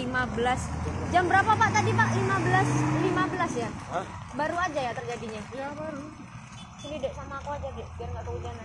15 jam berapa pak? Tadi pak 15 15 ya? Hah? baru aja ya terjadinya? Ya baru. sini dek sama aku aja dek biar nggak kehujanan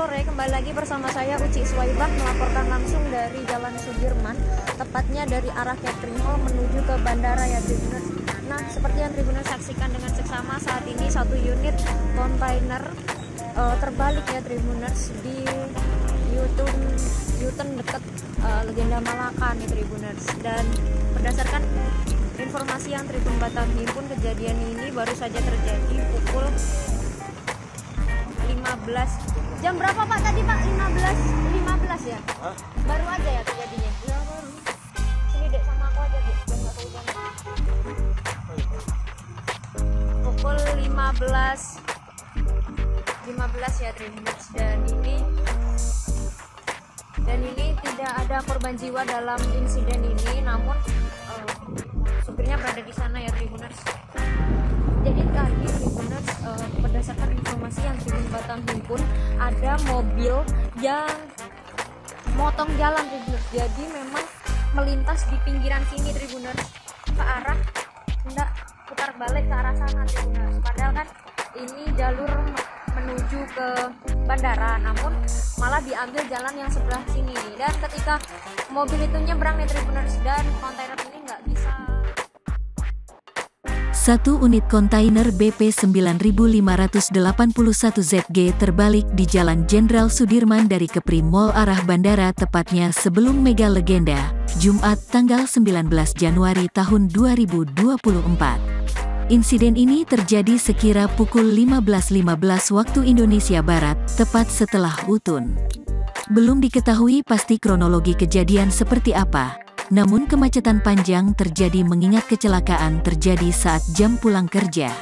sore. Kembali lagi bersama saya Uci Swaibah melaporkan langsung dari Jalan Sudirman, tepatnya dari arah Catering Hall menuju ke bandara ya Tribuner. Nah, seperti yang Tribuner saksikan dengan seksama saat ini satu unit kontainer eh, terbalik ya Tribuners di Yutun Yutun dekat eh, Legenda Malaka nih Tribuners dan berdasarkan informasi yang Tribun Batam himpun kejadian ini baru saja terjadi pukul 15 jam berapa pak? Tadi pak 15 15 ya? Hah? baru aja ya terjadinya? Ya baru. sini dek sama aku aja dek biar nggak kehujanan pukul 15 15 ya Tribuners dan ini dan ini tidak ada korban jiwa dalam insiden ini namun eh, supirnya berada di sana ya Tribuners jadi tadi Eh, berdasarkan informasi yang Tribun Batam himpun ada mobil yang motong jalan Tribuners. Jadi memang melintas di pinggiran sini Tribuners. Ke arah hendak putar balik ke arah sana Tribuners. Padahal kan ini jalur menuju ke bandara namun malah diambil jalan yang sebelah sini. Dan ketika mobil itu nyebrang nih Tribuners dan kontainer ini nggak bisa Satu unit kontainer BP 9581 ZG terbalik di Jalan Jenderal Sudirman dari Kepri Mall arah bandara tepatnya sebelum Mega Legenda, Jumat tanggal 19 Januari tahun 2024. Insiden ini terjadi sekira pukul 15.15 waktu Indonesia Barat, tepat setelah Utun. Belum diketahui pasti kronologi kejadian seperti apa, namun kemacetan panjang terjadi mengingat kecelakaan terjadi saat jam pulang kerja.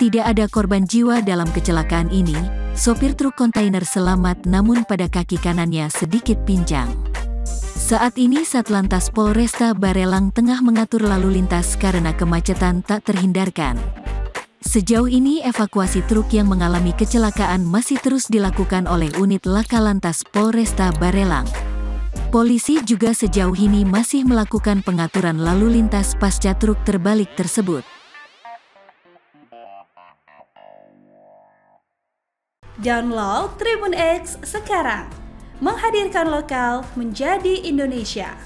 Tidak ada korban jiwa dalam kecelakaan ini, sopir truk kontainer selamat namun pada kaki kanannya sedikit pincang. Saat ini Satlantas Polresta Barelang tengah mengatur lalu lintas karena kemacetan tak terhindarkan. Sejauh ini evakuasi truk yang mengalami kecelakaan masih terus dilakukan oleh unit Laka Lantas Polresta Barelang. Polisi juga sejauh ini masih melakukan pengaturan lalu lintas pasca truk terbalik tersebut. Download Tribun X sekarang. Menghadirkan lokal menjadi Indonesia.